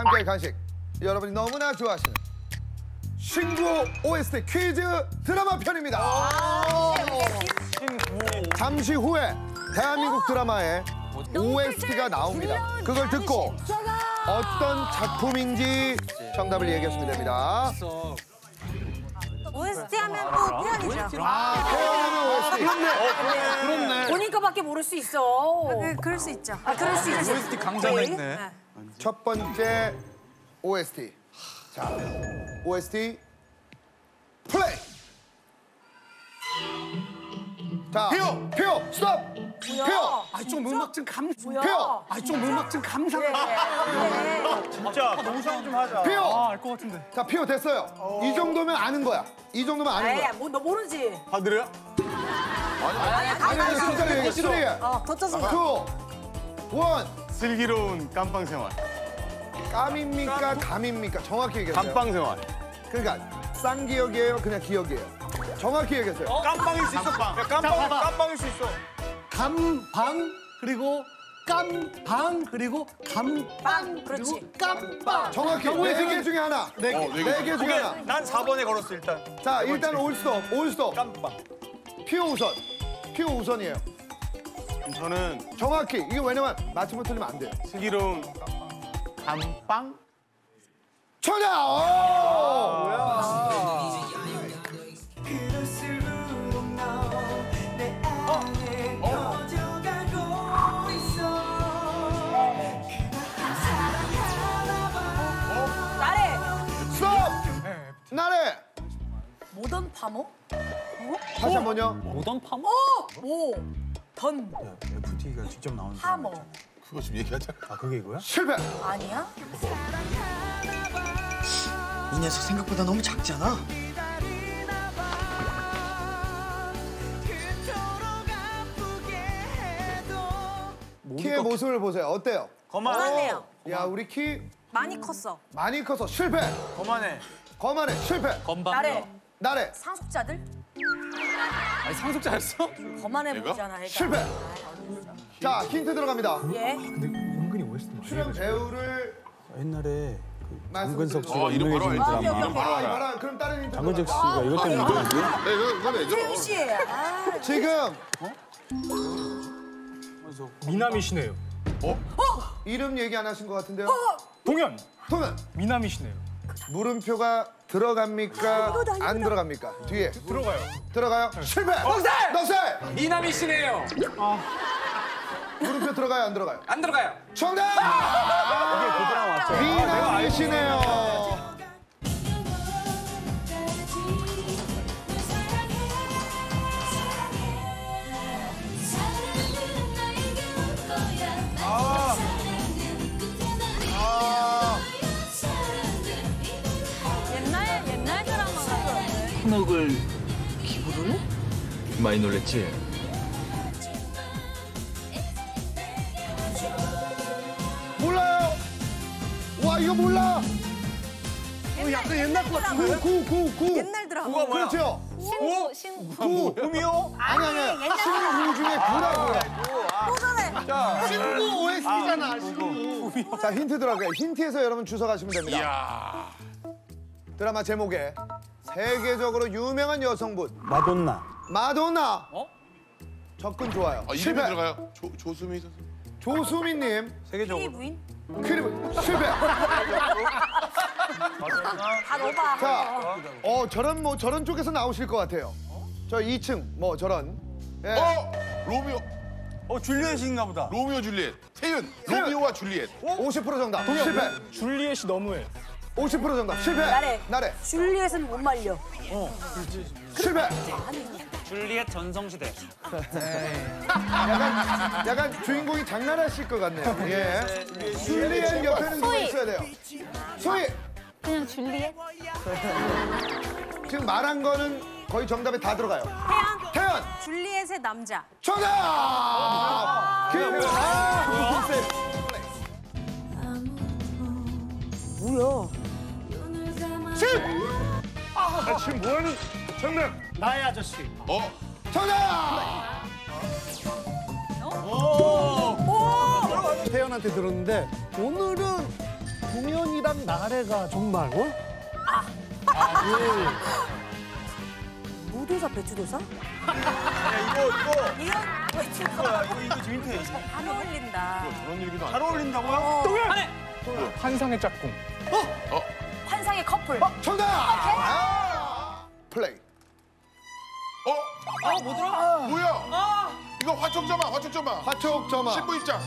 함께할 간식 여러분이 너무나 좋아하시는 신구 OST 퀴즈 드라마 편입니다. 잠시 후에 대한민국 드라마에 OST가 나옵니다. 그걸 듣고 어떤 작품인지 정답을 얘기하시면 됩니다. OST 하면 또 태연이죠. 아, 태어나는 OST. 그렇네. 본인 거밖에 모를 수 있어. 그, 그럴 수 있죠. 아, 그럴 수 있지. OST 강자했네. 첫 번째 OST. 자, OST 플레이. 자, 피오, 피오, 스톱. 피오, 아좀 음악 좀 감. 피오, 아 좀 음악 좀 감상. 진짜 감상 좀 하자. 피오. 아 알 것 같은데. 자, 피오 됐어요. 이 정도면 아는 거야. 이 정도면 아는 거야. 에이, 뭐, 너 모르지. 다들요? 아니, 아니, 진짜로 얘기해. three, 어, 더 짜증나. two, 원. 슬기로운 깜빵 생활. 깜입니까? 감입니까? 정확히 얘기해주세요. 깜빵 생활. 그러니까 쌍기역이에요? 그냥 기역이에요? 정확히 얘기해주세요. 깜빵일 수 있어. 깜빵. 깜빵 깜빵일 수 있어. 감방 그리고 깜방 그리고 감빵 그렇지. 그리고 깜빵. 정확히 경우의 네 개 수는- 중에 하나. 네 개, 네개 중에 하나. 난 4번에 걸었어 일단. 자, 일단 올스톱, 올스톱. 깜빵. 피오 우선. 피오 우선이에요. 저는 정확히. 이게 왜냐면 맞추면 틀리면 안 돼요. 슬기로운 감빵. 정답! 오! 나래. 스톱! 나래! 모던 파모? 다시 한 번요. 모던 파모? 오. 던 FT가 직접 나온 파모. 그거 좀 얘기하자. 아 그게 이거야? 실패! 아니야? 이 녀석 생각보다 너무 작잖아. 키의 모습을 보세요. 어때요? 거만해요. 야, 우리 키 많이 컸어. 많이 커서 실패! 거만해. 거만해, 실패! 건방. 나래. 나래, 상속자들? 아니 상속자였어? 거만해 보이잖아. 얘가. 실패! 자, 힌트 들어갑니다. 예. 근데 은근히 OST 많이 출연 배우를 옛날에 그 말씀 장근석 씨가 드리죠. 유명해진 아, 드라마. 오케이, 오케이. 아, 이봐라. 그럼 다른 힌트 장근석. 씨가 이것 때문에 유명해진 태윤 씨. 아, 지금 미남이시네요. 이름 얘기 안 하신 것 같은데요? 동현 동현 미남이시네요. 물음표가 들어갑니까? 안 들어갑니까? 뒤에 들어가요. 들어가요? 실패! 넉살! 넉살! 미남이시네요. 물음표 들어가요? 안 들어가요? 안 들어가요. 정답! 미남이시네요. 3억을 기부를 해? 많이 놀랬지? 몰라요! 와 이거 몰라! 어, 약간 옛날 것 같은데? 구, 구, 구! 옛날 드라마. 구가 뭐야? 그렇죠? 신구, 신구. 구! 구미호? 아니, 아니, 아니. 신구 중에 구라고! 자, 신구 OST잖아, 아, 신구. 자, 힌트 들어갈게요. 힌트에서 여러분 주석하시면 됩니다. 이야. 드라마 제목에 세계적으로 유명한 여성분 마돈나. 마돈나. 접근 좋아요. 아, 이름이 실패. 들어가요? 조, 조수미 선수. 조수민님 세계적으로. 이 부인? 크리브 실패. 다 넣어봐. 자, 어 저런 뭐 저런 쪽에서 나오실 것 같아요. 저 2층 뭐 저런. 예. 어? 로미오. 어 줄리엣인가 보다. 로미오 줄리엣. 태윤. 태윤. 로미오와 줄리엣. 50% 정답. 실패. 줄리엣이 너무해. 50% 정답. 실패. 나래. 나래. 줄리엣은 못 말려. 실패. 줄리엣 전성시대. 약간 약간 주인공이 장난하실 것 같네요. 예. 줄리엣 옆에는 누가 있어야 돼요. 소희. 그냥 줄리엣? 지금 말한 거는 거의 정답에 다 들어가요. 태연. 태연. 줄리엣의 남자. 정답. 김. 아. 뭐야? 십. 아, 지금 뭐 하는 정답. 나의 아저씨. 어? 정답. 태연한테 들었는데 오늘은 동현이랑 나래가 정말 어? 무도사 배추도사? 이거 이거 이런 배추도사 이거 이거 지금 힌트예요. 안 어울린다. 그런 얘기도 안 잘 어울린다고요? 환상의 짝꿍. 환상의 커플. 정답! 아, 플레이. 어? 아, 못 들어? 뭐야? 이거 화촉점아, 화촉점아. 화촉점아. 신부 입장.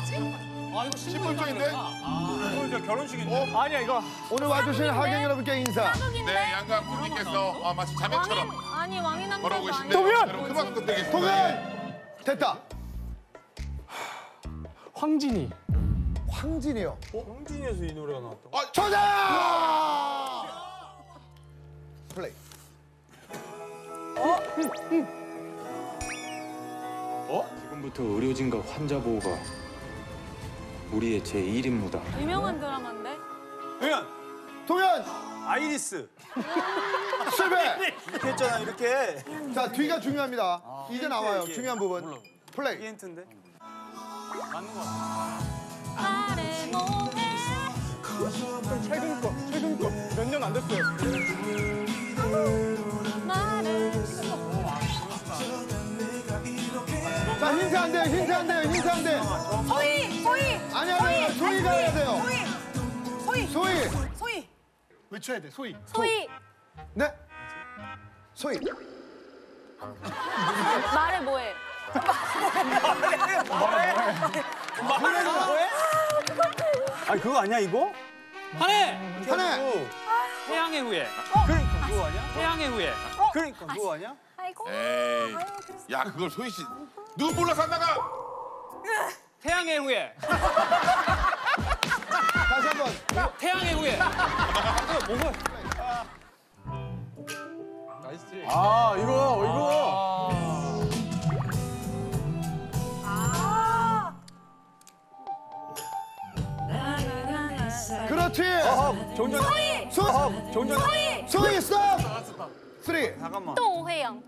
아 이거 신부 입장인데? 이거 저 결혼식인데. 어? 아니야 이거 오늘 와주신 하객 여러분께 인사. 네, 양가 부님께서 어, 마치 자매처럼 아니 왕이 남자 동현! 그만 부탁드리겠습니다. 동현! 됐다. 황진이. 황진이요. 홍진이에서 이 노래가 나왔다. 아, 정답! 플레이. 지금부터 의료진과 환자 보호가 우리의 제1 임무다. 유명한 드라마인데. 동현 동현! 아이리스 실패! 이렇게 했잖아 이렇게. 자, 뒤가 중요합니다. 이제 나와요. 이게. 중요한 부분. 이게 플레이. 힌트인데. 맞는 거 같아. 최근 거, 최근 거. 몇 년 안 됐어요. 자, 힌트 안 돼요. 힌트 안 돼요. 힌트 안 돼. 소희 소희 아니, 아니, 아니. 소희가 해야 돼요. 소희 소희. 소희 외쳐야 돼, 소희. 소희 네. 소희. 말해 뭐해? 아니 그거 아니야 이거? 한해 한해. 태양의 후예 그러니까 그거 아니야? 태양의 후예 그러니까 그거 아니야? 아이고 에이. 야, 그걸 소희 씨. 누구 몰라 산다가? 태양의 후예 다시 한 번. 태양의 후예 아, 이거, 이거. 그렇지. 정전. 소희 소, 정전. 소희 소희 스톱. Three. 잠깐만. 또 오해영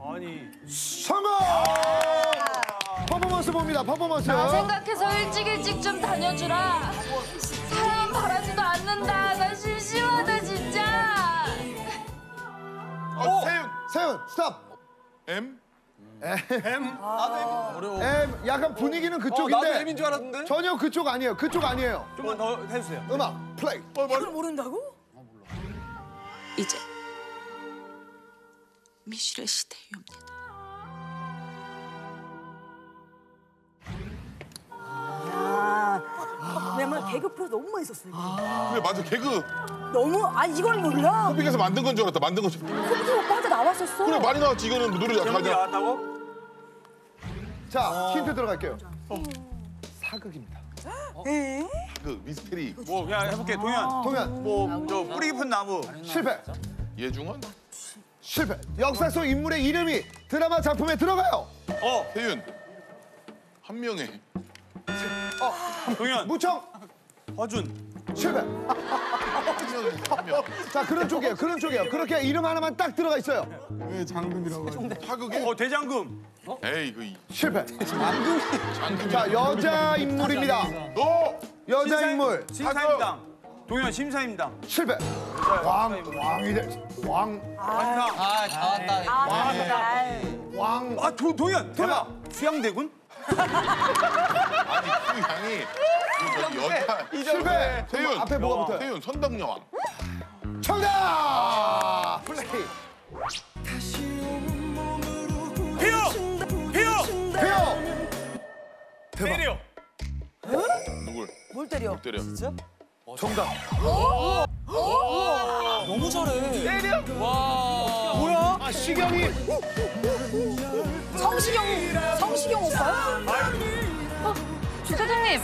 아니. 성공. 퍼포먼스 봅니다. 퍼포먼스. 나 생각해서 일찍 일찍 좀 다녀주라 사람 바라지도 않는다 나 심심하다 진짜 어, 세윤. 세윤 스톱. M. M 약간 분위기는 그쪽인데 M인 줄 알았는데? 전혀 그쪽 아니에요. 그쪽 아니에요. 좀만 더 해주세요. 음악 플레이. 이걸 모른다고? 이제 미실의 시대이옵니다. 개그 프로 너무 맛있었어요 그래, 맞아. 개그. 너무 아 이걸 몰라 코빅에서 만든 건 줄 알았다. 만든 건 줄. 콩수 오빠한테 나왔었어 그래, 많이 나왔지. 이거는 노래 제목이 가자. 나왔다고? 자 힌트 들어갈게요. 사극입니다. 그 미스테리. 뭐 그냥 해볼게. 동현. 동현 뭐저 뿌리 깊은 나무. 실패. 예중원. 실패. 역사 속 인물의 이름이 드라마 작품에 들어가요. 어. 세윤. 한 명에. 동현. 무청 허준. 실패. 자 그런 쪽이에요. 그런 쪽이에요. 그렇게 이름 하나만 딱 들어가 있어요. 사극에. 어 대장금. 에이, 그 이- 실패. 장금이. 자 여자 인물입니다. 너. 여자 인물 심사임당. 동현 심사임당. 실패. 왕 왕이 돼. 왕 완상. 왕. 아 도, 동현. 대박. 수양대군? 아니, 그 향이. 여자. 실패. 세윤. 앞에 뭐가 붙어요? 세윤, 선덕여왕. 정답. 플레이. 피오. 피오. 배요. 때려. 누굴? 뭘 때려 뭘 때려? 정답. 너무 잘해 뭐야? 아 시경이 성시경 성시경 오빠 어, 주사장님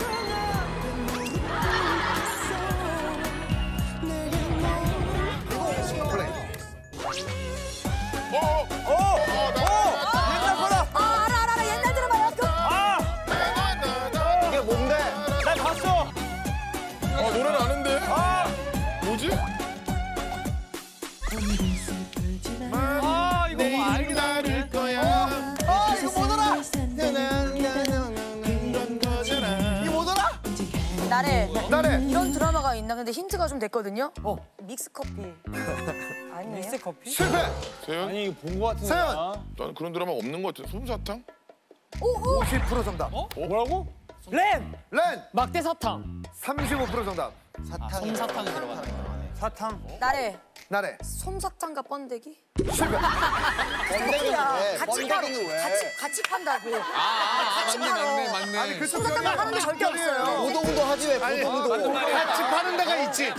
나래. 나래. 이런 드라마가 있나? 근데 힌트가 좀 됐거든요. 어. 믹스 커피. 아니에요? 믹스 커피? 실패. 세연? 아니 이거 본거 같은데. 세연. 나는 그런 드라마 없는 것 같아. 솜사탕? 50% 정답. 뭐라고? 렌. 렌. 막대 사탕. 35% 정답. 솜사탕이 들어갔네. 사탕. 나래. 나래. 솜사탕과 번데기? 실패. 번데기야. 같이 팔아. 같이 같이 판다고. 같이 팔아. 아니 그쪽 솜사탕만 하는 게 절대 없어요. 노동도 하지 왜 노동도. 같이 파는 데가 있지.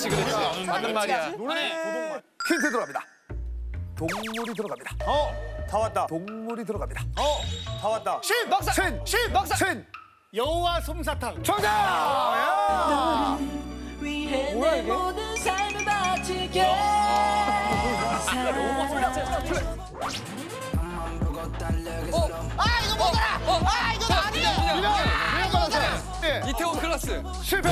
맞는 말이야. 한해. 힌트 들어갑니다. 동물이 들어갑니다. 어. 다 왔다. 동물이 들어갑니다. 어. 다 왔다. 신 막사. 신. 신 막사. 신. 여우와 솜사탕. 정답. 야! 뭐야 이게? 모든 삶을 바칠게. 미련 받았어요. 예. 이태원 클라스. 실패.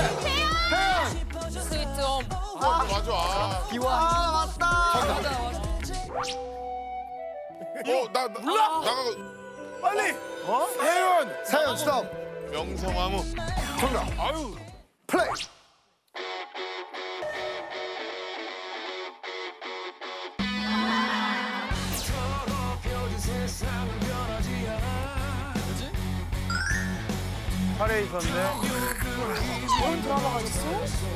태연. 스위트홈. 어, 맞아. 아. 어, 나, 나, 나가. 빨리. 어? 세연! 세연 스톱. 명성황후. 정답. 아유. 플레이. 팔에 있었네.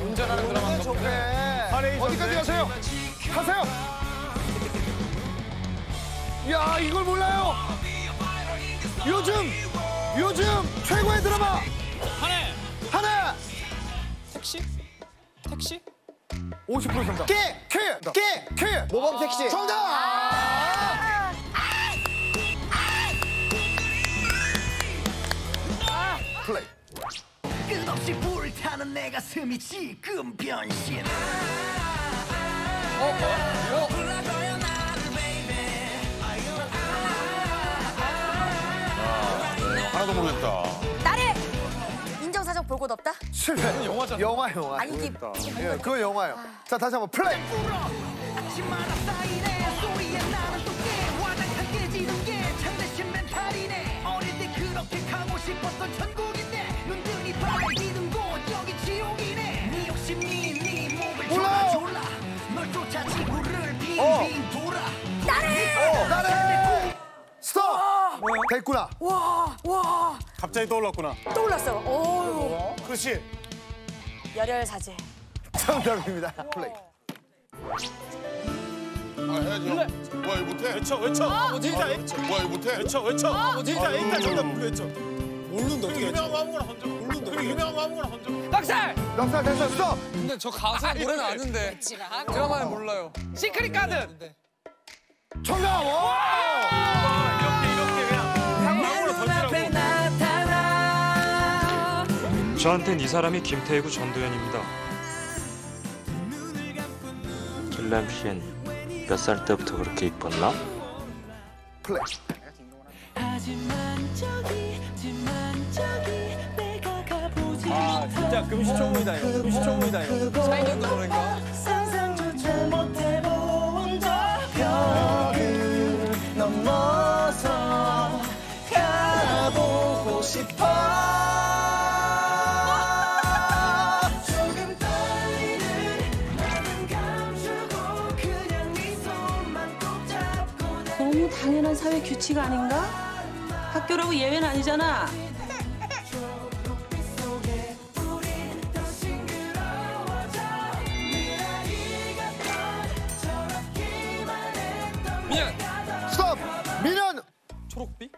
운전하는 드라마인가 보네. 네. 팔에 있었네. 어디까지 가세요? 하세요. 야 이걸 몰라요. 요즘 요즘 최고의 드라마 한해. 하나 택시? 택시? 50% 정답. 끼! 키! 끼! 키! 모범 택시. 정답! 플레이. 끝없이 불타는 내 가슴이 지금 변신. 하나도 모르겠다. 나래. 인정사정 볼 곳 없다? 실패. 영화잖아. 영화 영화. 아니 이게 예, 그거 영화예요. 자 다시 한번 플레이. 어. 나래. 나래. 스톱. 됐구나. 와, 와. 갑자기 떠올랐구나. 떠올랐어. 오. 그렇지. 열혈 사제. 정답입니다. 플레이. 아, 해야죠. 뭐야, 이거 못해? 외쳐 외쳐. 뭐지? 일단 뭐야, 이거 못해? 외쳐 외쳐. 뭐지? 일단 일단 정답 외쳐. 모르는데 어떻게 유명한 거 아무거나 던져. 모르는데 어떻게 유명한 거 아무거나 던져. 넉살! 넉살 됐어. 스톱. 근데 저 가사 노래는 아는데 드라마는 몰라요. 시크릿 가든! 정답. 저한텐 이 사람이 김태희고 전도연입니다. 길람 씨는 몇 살 때부터 그렇게 이뻤나? 플레이. 아 진짜 금시초문이다 이거. 금시초문이다 이거. 차이년도 노래인가? 넘어서 가보고 싶어. 조금 떨리는 나는 감추고 그냥 네 손만 꼭 잡고 내 너무 당연한 사회 규칙 아닌가? 학교라고 예외는 아니잖아. 미안! 스톱. 미련. 초록비?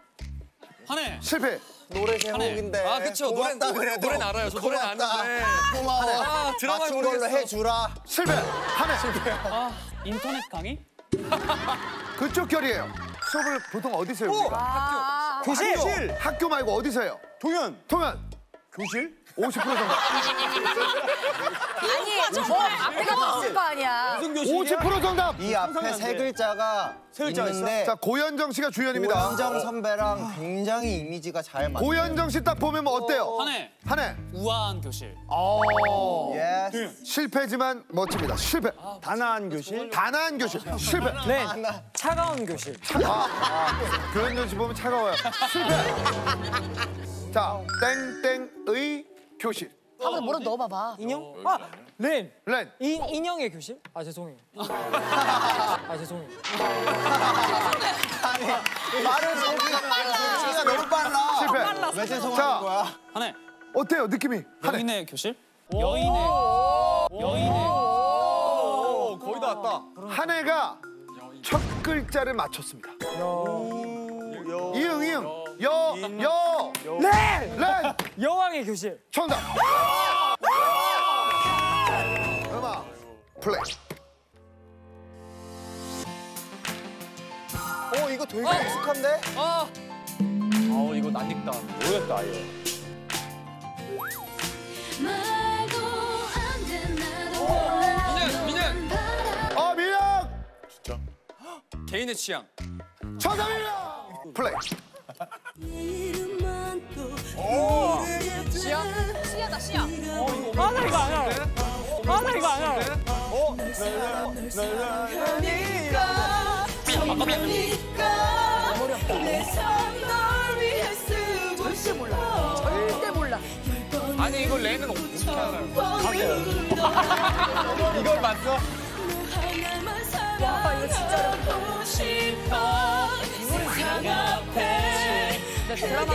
한해. 실패. 노래 제목인데. 아, 그쵸. 노래, 고맙다 그래도. 노래는 알아요. 저 노래는 고맙다. 아는데. 고마워. 아, 드라마 맞춘 걸로 모르겠어. 해주라. 실패. 한해. 실패. 아, 인터넷 강의? 그쪽 결이에요. 수업을 보통 어디서 해요? 우리가? 아. 교실. 학교. 학교 말고 어디서 해요? 동현. 통연. 교실? 50% 정답. 아니, 저 앞에 가 있을 거 아니야. 무슨 교실이야? 50% 정답. 이 앞에 세 글자가 세 글자가 있는데 자 고현정 씨가 주연입니다. 고현정 선배랑 굉장히 이미지가 잘 맞는. 고현정 씨 딱 보면 뭐 어때요? 한해. 한해. 우아한 교실. 어. Yes. 실패지만 멋집니다. 실패. 단아한 교실. 단아한 교실. 실패. 렌. 차가운 교실. 아, 고현정 씨 보면 차가워요. 실패. 자 땡땡의 교실. 한번 뭐라 넣어봐봐. 인형? 아, 렌. 렌. 인, 인형의 교실? 아, 죄송해요. 아, 죄송해요. 말을 정리가 너무 빨라. 실패. 왜 죄송한 자, 거야? 하네. 어때요 느낌이? 여인의 교실? 여인의. 여인의. 거의 다 왔다. 한 해가 첫 글자를 맞췄습니다. 이응 이응 여 여 렌! 렌! 여왕의 교실. 정답. 음악 플레이. 어 이거 되게 익숙한데? 아. 아우, 이거 낯익다. 모르겠다 아예. 말도 안 된다도 몰라 민현, 민현. 어 미영 개인의 취향. 정답입니다. 플레이. 시야? 시야다 시야 아, 나 이거 안 알아. 아, 나 이거 안 알아. 절대 몰라. 절대 몰라. 아니 이거 레는 어떻게 알아요? 이걸 맞죠? 와, 이거. 진짜 드라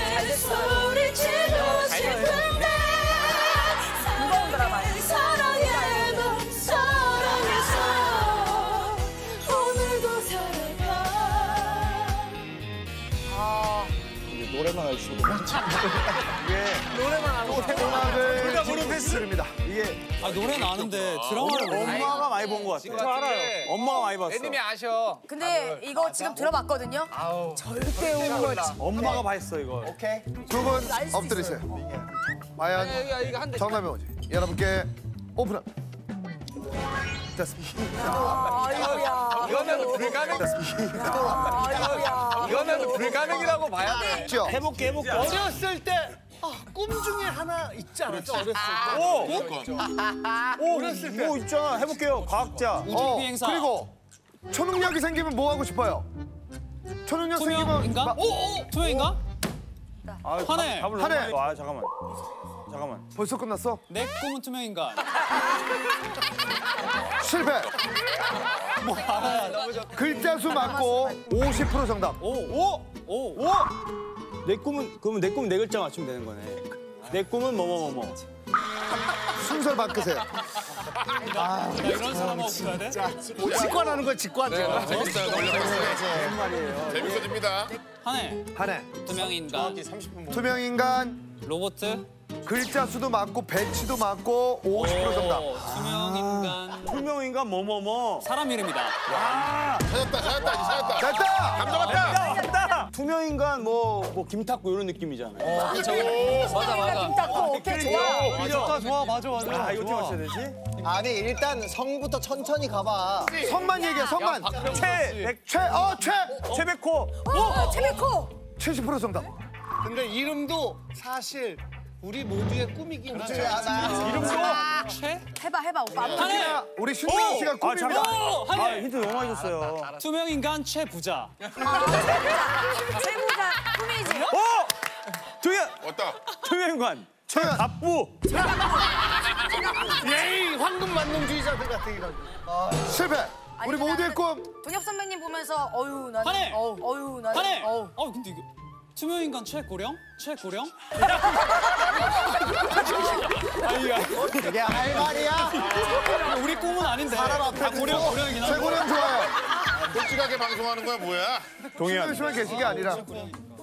노래만 알수 있는 음악을 드립니다. 아, 노래는 아는데 드라마를 모르 엄마가 많이 본 것 같아. 저 알아요. 엄마가 많이 봤어. 애님이 아셔. 근데 이거 지금 들어봤거든요. 절대 오는 거지. 엄마가 봤어 이걸. 오케이. 두 분 엎드리세요. 과연 이거 한 대. 정답이 뭐지? 여러분께 오픈합니다. 아이고야. 이거는 불가능. 아이고야. 이거는 불가능이라고 봐야 돼. 됐죠? 해볼게 해볼게. 어렸을 때꿈 중에 하나 있지 않았죠? 어렸을 때. 오, 어렸을 때. 뭐 있잖아. 해볼게요. 과학자. 어, 비행사. 그리고 초능력이 생기면 뭐 하고 싶어요? 초능력 생기면 투명인가? 마- 투명인가? 아. 너무 많이- 아 잠깐만. 잠깐만. 벌써 끝났어? 내 꿈은 투명인가? 실패. 글자 수 맞고 50% 정답. 오, 오, 오, 오. 내 꿈은 그러면 내 꿈은 네 글자 맞추면 되는 거네. 내 꿈은 뭐뭐 뭐뭐. 순서를 바꾸세요. 나 이런 사람 없어야 돼? 직관하는 거야, 직관. 재밌어요. 재밌어요. 재밌어집니다. 하네. 한해 투명인간, 투명인간 로보트. 글자 수도 맞고 배치도 맞고 50% 정답. 오, 투명인간. 투명인간 뭐뭐뭐. 사람 이름이다. 찾았다, 찾았다, 이제 찾았다. 됐다. 감 잡았다. 맞다. 투명인간 뭐, 뭐 김탁구 이런 느낌이잖아요. 그렇죠. 맞아, 맞아. 김탁구 오케이 좋아. 아, 좋아, 좋아, 맞아, 맞아. 아 이거 어떻게 맞춰야 되지? 아니 일단 성부터 천천히 가봐. 성만 얘기해, 성만. 최, 최, 어, 최. 최백호. 어, 최백호. 70% 정답. 근데 이름도 사실 우리 모두의 꿈이긴 하죠. 이름도. 최? 해봐 해봐 오빠. 하네. 우리 신동 씨가 아 꿈입니다. 오, 아. 힌트 너무 많이 줬어요. 투명 인간 최 부자. 최 부자 꿈이지. 어! 투명 왔다. 투명 인간 최 갑부. 에이, 황금 만능주의자들 같은 이런. 실패. 아니, 우리 모두의 꿈. 동엽 선배님 보면서 어유 나는 어유 나는 어, 근데 이게 투명인간 최고령? 최고령? 이게 할 말이야? 우리 꿈은 아닌데. 사람 앞에 고령, 고령이긴 한데. 최고령 좋아요. 솔직하게 방송하는 거야, 뭐야? 동현. 신동씨만 계신 게 아니라.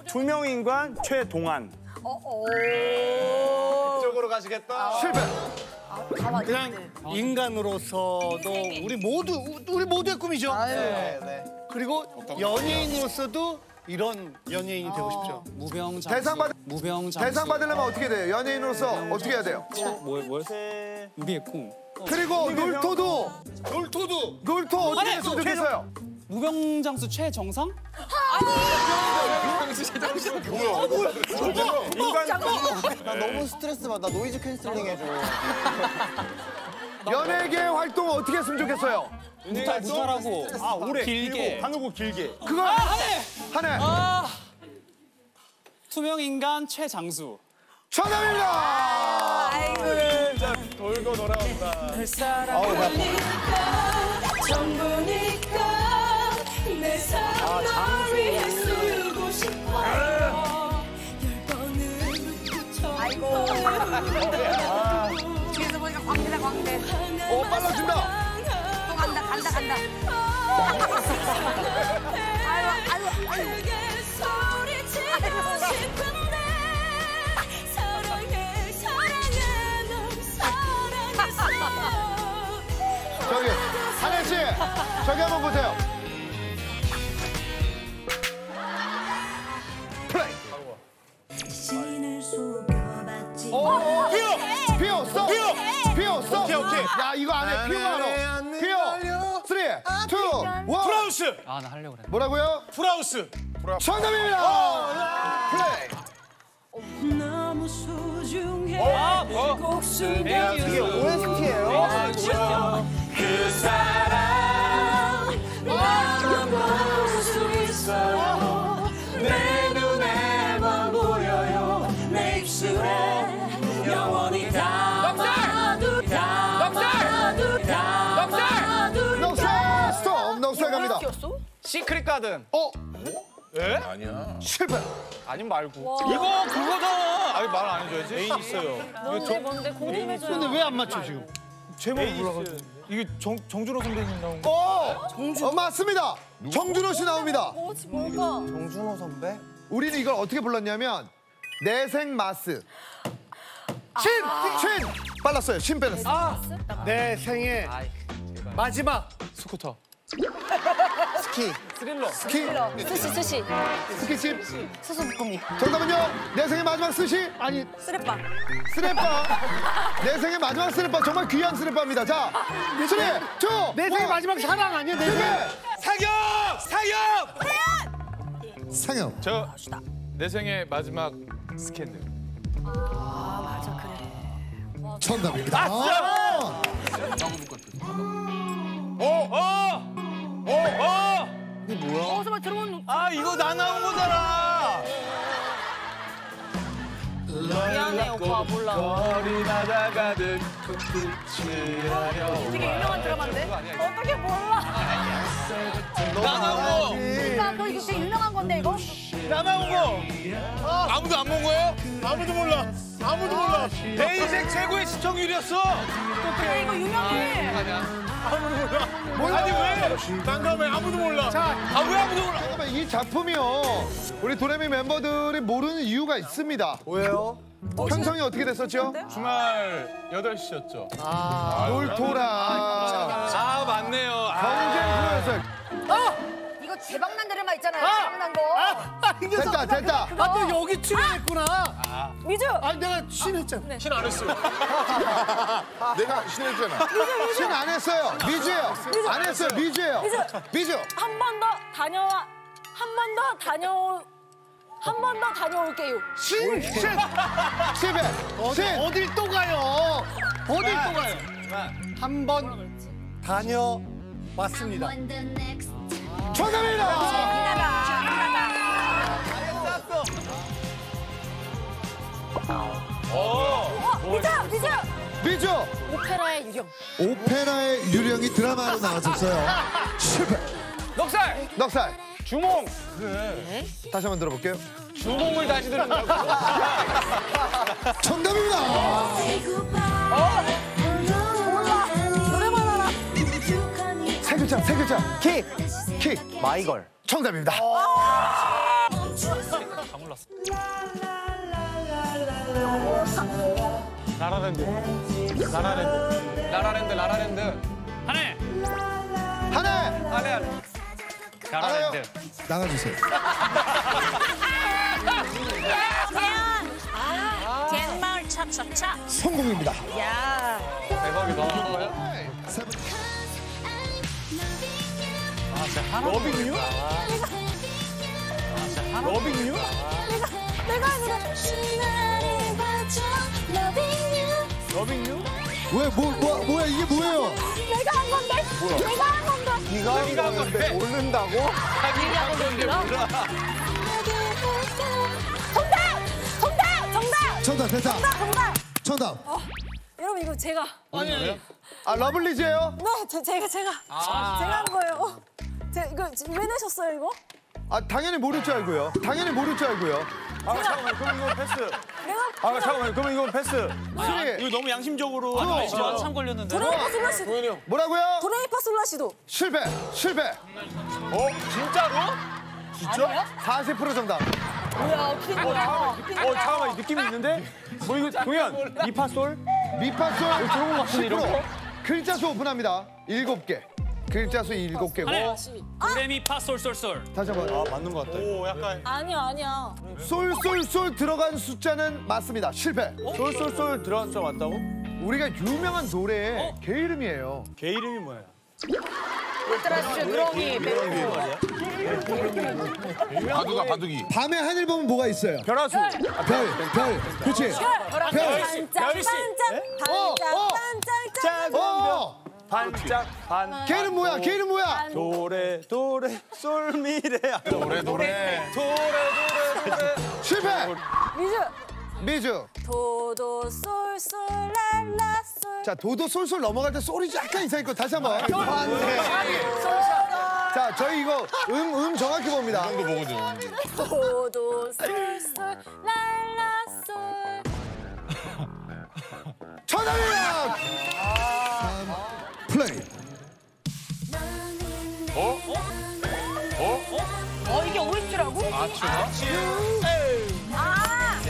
투명인간 최동안. 어 어 이쪽으로 가시겠다. 실패. 다 맞는데. 그냥 인간으로서도 우리 모두 우리 모두의 꿈이죠. 아유. 그리고 연예인으로서도 이런 연예인이 되고 싶죠. 무병 장수. 대상 받- 무병 장수. 대상 받으려면 어떻게 돼요? 연예인으로서 어떻게 해야 돼요? 뭐, 뭐, 최 우리의 꿈. 그리고 놀토도 놀토도 놀토 어떻게 아니, 했으면 좋겠어요? 무병 장수 최정상? 인간 나 너무 스트레스 받아. noise canceling 해줘. 연예계 활동 어떻게 했으면 좋겠어요? 무탈, 무탈하고. 아 오래 길게. 가늘고 길게. 그거 아, 하네. 하네. 아. 투명 인간 최장수. 정답입니다. 아이고. 너 돌아온다. 전부니까 내삶널 위해 쓰고 싶어요 열 번은 붙여 아이고 광대다 광대. 오 빨라진다. 또 간다 간다 간다. 아유 아유 아유. 저기 한혜 씨 저기 한번 보세요. 이거 안 해. 피오 알아. 피오. Three two one. 풀하우스! 아 나 하려고 그래. 뭐라고요? 풀하우스! 정답입니다. 플레이. 너무 소중해 어? 꼭 숨겨 이게 OST예요. 그 사랑 나만 볼수 있어요 시크릿 가든. 어 아니야. 실패. 아님 말고. 이거 그거잖아. 아니 말 안 해줘야지. 애인 있어요. 뭔데 뭔데 궁금해져요. 근데 왜 안 맞춰 지금? 제목 몰라가지고. 이게 정 정준호 선배님 나온 거. 어, 어 맞습니다. 정준호 씨 나옵니다. 뭐지 뭘까? 정준호 선배? 우리는 이걸 어떻게 불렀냐면 내생 마스. 신! 신! 빨랐어요. 신 빼놨어. 내 생애 마지막 스쿠터. 스키. 스릴러. 스키. 스시 스시 스키십. 수수부꾸미. 정답은요? 내 생의 마지막 스시? 아니, 쓰레빠. 스레빠. 내 생의 마지막 스레빠. 정말 귀한 스레빠입니다. 자, three, two, 내 생의 마지막 사랑 아니야? 내 생의. 사격! 사격! 상영. 저내 생의 마지막 스캔들. 정답입니다. 어! 어! 어! 어서 막 들어온 아 이거 나 나온 거잖아. 미안해 오빠 몰라. 거리 나다가는 끝을 하려. 되게 유명한 드라마인데. 어떻게 몰라? 나 나온 거. 그러니까 그거 이거 되게 유명한 건데 이거. 나 나온 거. 아무도 안 본 거예요? 아무도 몰라. 아무도 몰라. 내 인생 최고의 시청률이었어. 근데 이거 유명해. 아니 왜? 난감해. 아무도 몰라. 아왜 아무도 몰라? 잠깐만, 이 작품이요. 우리 도레미 멤버들이 모르는 이유가 있습니다. 왜요? 편성이 어떻게 됐었죠? 주말 8시였죠. 놀토라. 아 맞네요. 아. 경쟁 프로였어요. 이거 대박난 드라마 있잖아요. 대박난 거. 됐다, 됐다. 아또 여기 출연했구나. 미주. 아니 내가 출연했잖아. 신안 했어요. 내가 신했잖아. 신안 했어요. 미주예요. 안 했어요. 미주예요. 미주. 한 번 더 다녀와 한 번 더 다녀 한번더 다녀올게요. 신! 신! 신배. 신! 어딜 또 가요? 어딜 또 가요? 한 번 다녀왔습니다. 정답입니다. 미주 미주. 미주. 오페라의 유령. 오페라의 유령이 드라마로 나왔었어요. 실패. 넉살 넉살. 주몽 다시 한번 들어볼게요. 주몽을 다시 들은다고. 정답입니다. 노래만 알아. 세 글자, 세 글자. 킥. 킥. 마이걸. 정답입니다. 라라랜드. 라라랜드. 라라랜드 라라랜드. 한해. 하나. 한해 한해. 라라랜드. 나가주세요. 갯마을 차차차. 성공입니다. 야. 대박이다. 러빙유? 러빙유? 내가 you 러빙유? 왜, 뭐, 뭐, 뭐야, 이게 뭐예요? 내가 한 건데 내가 한 건데 네가 한 건데 모른다고? 자기가 한 건데 몰라. 정답 정답 정답 정답, 됐다. 정답 정답. 여러분 이거 제가 아 러블리즈예요? 네 제, 제가 제가 제가 한 거예요. 제 이거 왜 내셨어요 이거? 아 당연히 모를 줄 알고요. 당연히 모를 줄 알고요. 아 잠깐만 그럼 이거 패스. 내가 아 잠깐만 그럼 이거 패스. 수리 이거 너무 양심적으로. 진짜 한참 걸렸는데. 도레미파 솔라시도 뭐라고요? 도레미파 솔라시도 실패 실패. 어 진짜로? 진짜? 40% 정답. 뭐야 된 거야? 어 잠깐만 느낌이 있는데? 뭐 이거 동현 미파솔? 미파솔 들어본 것 같은데, 이런 거? 글자 수 오픈합니다. 일곱 개. 글자 수 일곱 개고 도레미파 솔솔솔. 다시 한 번 아 맞는 것 같다. 오 약간 아니야 아니야. 쏠쏠쏠 들어간 숫자는 맞습니다. 실패. 솔솔솔 들어갔죠 맞다고? 우리가 유명한 노래의 개 이름이에요. 걔 이름이 뭐야? 누렁이 배우. 바둑아 바둑이. 밤에 하늘 보면 뭐가 있어요? 별하수. 별, 별. 그치? 별. 반짝 반짝 어, 어. 반짝 작은 별. 어! 반짝 반. 걔 이름 뭐야? 걔 이름 뭐야? 도레 도레 솔미레. 노래 노래. 실패. 미주 미주. 도도 솔솔 랄라 솔. 자, 도도 솔솔 넘어갈 때 소리 약간 이상했고 다시 한번. 반대. 자, 저희 이거 음, 음 정확히 봅니다. 정도 보거든. 도도 솔솔 랄라 솔. 정답입 어 이게 OST라고? 아 추나? 아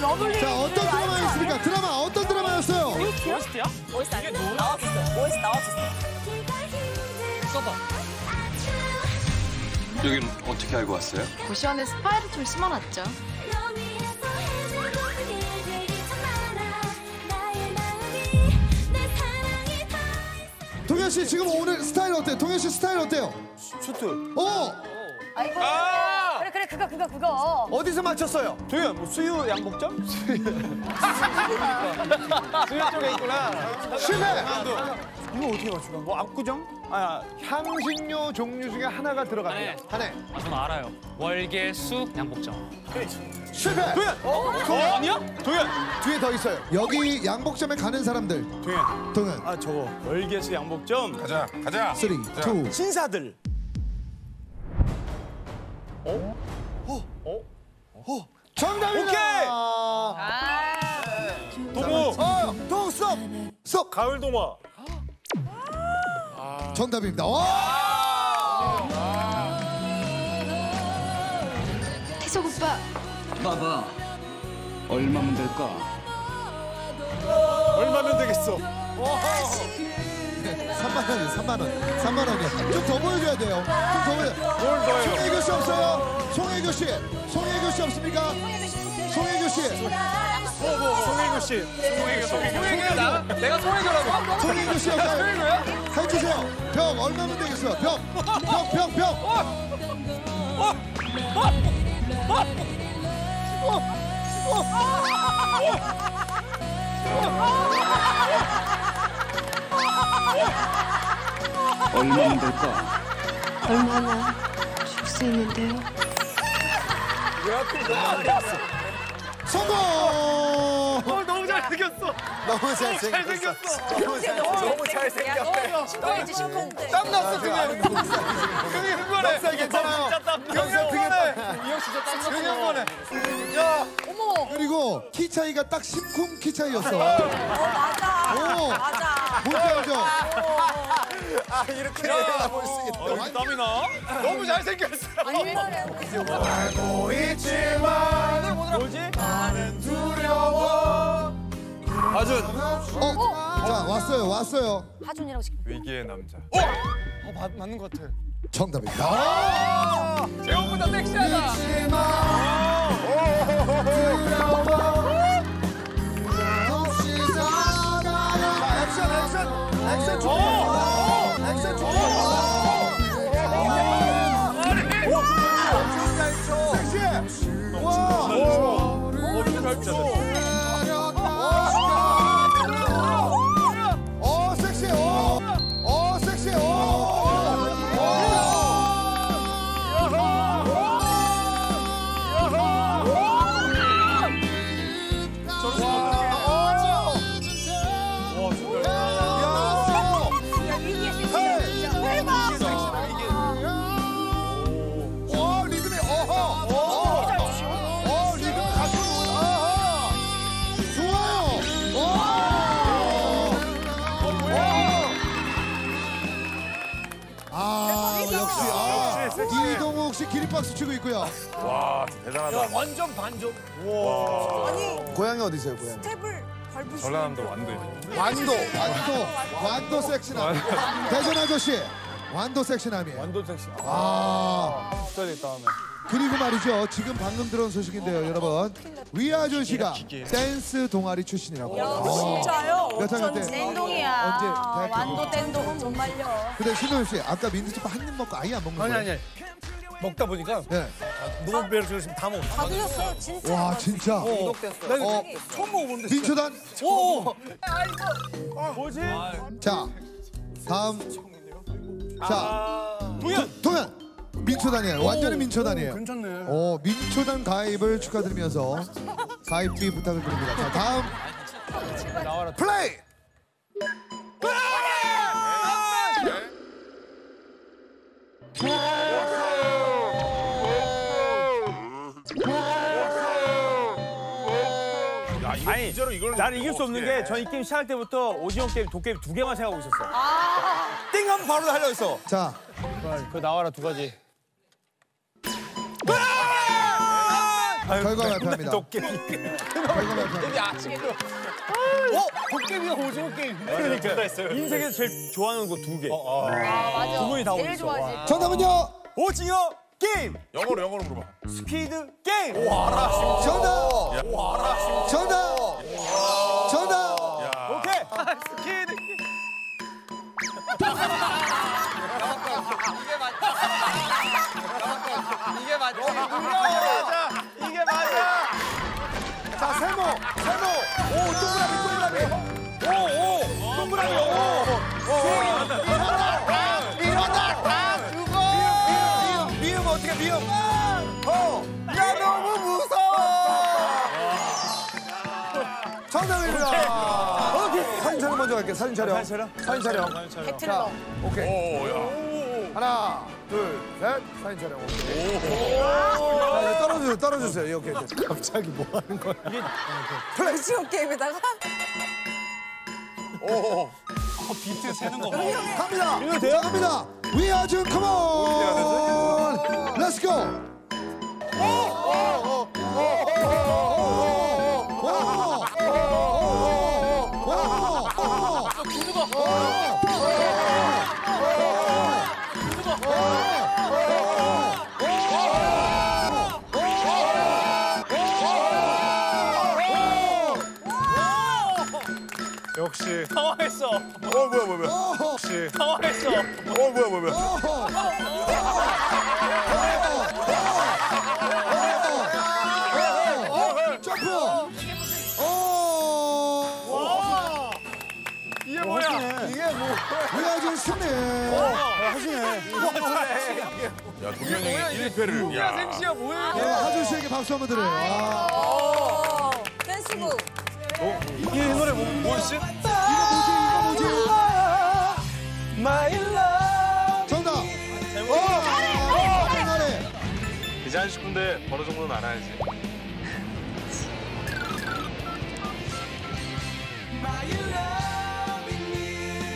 러블리. 자, 어떤 드라마였습니까? 드라마 어떤 드라마였어요? OST 아니야? 나왔었어. OST 나왔었어. 여긴 어떻게 알고 왔어요? 고시원에 스파이를 좀 심어놨죠. 동현 씨 지금 오늘 스타일 어때요? 동현 씨 스타일 어때요? 슈트. 어! 아이고. 그래 그래 그거 그거 그거. 어디서 맞췄어요? 동현 뭐 수유 양복점? 수유 쪽에 있구나. 실패. 이거 어떻게 맞추나? 뭐 압구정? 아 향신료 종류 중에 하나가 들어갑니다. 하나. 아, 전 알아요. 월계수 양복점. 실패. 동현. 어? 동현 아니야? 동현. 뒤에 더 있어요. 여기 양복점에 가는 사람들. 동현. 동현. 아 저거 월계수 양복점. 가자 가자. 3, 2, 신사들. 정답입니다. 오케이! 동호. 어, 동호 스톱. 스톱. 가을 동화. 정답입니다. 와! 태석 오빠 봐봐 얼마면 될까? 얼마면 되겠어? 3만 원이요, 3만 원. 3만 원이요. 좀 더 보여줘야 돼요. 좀 더 보여. 뭘 더요? 송혜교 씨 없어요? 송혜교 씨. 송혜교 씨 없습니까? 송혜교 씨. 송혜교 씨. 송혜교 송혜교. 송혜교야 나? 내가 송혜교라고? 송혜교 씨 없어요? 해주세요. 병 얼마면 되겠어요? 병. 병, 병, 병. 얼마면 될까? 얼마나 줄 수 있는데요? 성공! 너무 잘생겼어. 너무 잘생겼어. 너무 잘생겼어. 너무 잘생겼대. 신고해지 신고인데. 땀 났어, 등에. 등이 흥건해. 살 괜찮아요. 등에 땀. 이형 진짜 땀 났어. 등이 흥건해. 야. 어머. 그리고 키 차이가 딱 10쿵 키 차이였어. 어 맞아. 오. 맞아. 뭔지 알죠? 아 이렇게 볼수 있다. 땀이 나? 너무 잘생겼어. 알고 있지만 뭐지? 두려워. 아준. 어? 자, 왔어요. 왔어요. 하준이라고 시켜. 위기의 남자. 어 맞, 맞는 것 같아. 정답입니다. 아! 제목보다 섹시하다. 액션, 좋아. 액션 좋아. 섹시해. 와. 어, 아, 아 역시 아, 이동욱 씨 기립박수 치고 있고요. 와 대단하다. 완전 반전. 와. 아니 고향이 어디세요 고향? 스텝을 밟으시 전라남도 완도요. 완도 네. 완도 완도 섹시남 대전 아저씨 완도 섹시남이에요. 완도 섹시. 아. 아. 아. 다음에. 그리고 말이죠. 지금 방금 들어온 소식인데요, 여러분. 위하준 씨가 댄스 동아리 출신이라고. 야 진짜요? 몇 학년 때? 땡동이야. 언제? 대학교? 완도 땡동 정말요. 근데 신동엽 씨, 아까 민트초코 한입 먹고 아예 안 먹는 아니 거예요? 아니. 먹다 보니까 네. 배를 지금 다 먹어. 다 드셨어요 진짜. 와, 진짜. 나 이거 어, 처음 먹어보는데. 민초단. 오. 뭐지? 자, 다음. 자, 동현. 동현. 민초단이에요. 완전히 민초단이에요. 괜찮네. 어, 민초단 가입을 축하드리면서 가입비 부탁을 드립니다. 자, 다음 플레이. 야 이거 아니, 진짜로 이걸 나는 이길 수 없는? 게전이 게임 시작할 때부터 오징어 게임, 도깨비 두 개만 생각하고 있었어. 아. 띵 하면 바로 하려고 했어. 자, 그 나와라 두 가지. 결과 발표합니다. 도깨비. 결과 발표합니다. 어? 도깨비가 오징어 게임. 그러니까 인생에서 제일 좋아하는 거 두 개. 아 맞아. 두 분이 다 제일 오셨어. 좋아하지. 정답은요? 오징어 게임, 영어로 영어로 물어봐. Squid Game. 정답. 정답. 정답. 오케이. 스피드. 이게 맞지? 이게 맞아. 자, 세모. 세모. 오 동그라미 동그라미. 오 오. 동그라미 오. 미음 미음 어떻게 미음? 어. 야 너무 무서워. 정답입니다. 오케이. 사진 촬영 먼저 갈게요. 사진 촬영. 사진 촬영? 사진 촬영. 배틀러. 오케이. 오 야. 하나, 둘, 셋. 사진 촬영. 오케이. 자, 이제 떨어주세요. 떨어주세요. 이렇게. 갑자기 뭐 하는 거야? 오징어 게임에다가 오. 비트 세는 거 봐. 갑니다. 이거 돼요? 갑니다. 위아준 컴온. 렛츠 당황했어. 어 뭐야 뭐야 뭐야. 역시 당황했어. 어 뭐야 뭐야 뭐야. 점프. 오. 이게 뭐야? 이게 뭐? 위아준 승리. 야 동현이 형이 1패를. 야. 생시야 뭐야? 네, 하준 씨에게 박수 한번 드려요. 아, 오 댄스부. 이 노래 뭐 뭐지? 정답. 어, 잘해. 잘해. 이제 한 10분데 어느 정도는 알아야지.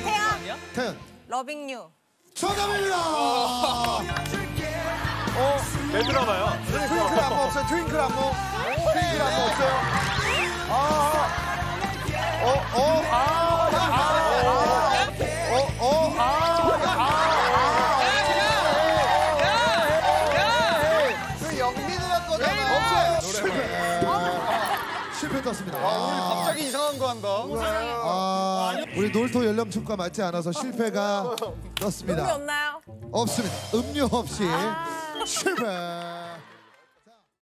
태연 태연. 러빙 유. 정답입니다. 어, 왜 들어봐요? 트윙클 안무 없어요? 트윙클 안무? 트윙클 안무 없어요? 아, 어, 어, 아, 아, 어, 떴습니다. 아, 갑자기 이상한 거 한다. 아, 우리 놀토 연령층과 맞지 않아서 실패가 떴습니다. 없나요? 없습니다. 음료 없이 실패.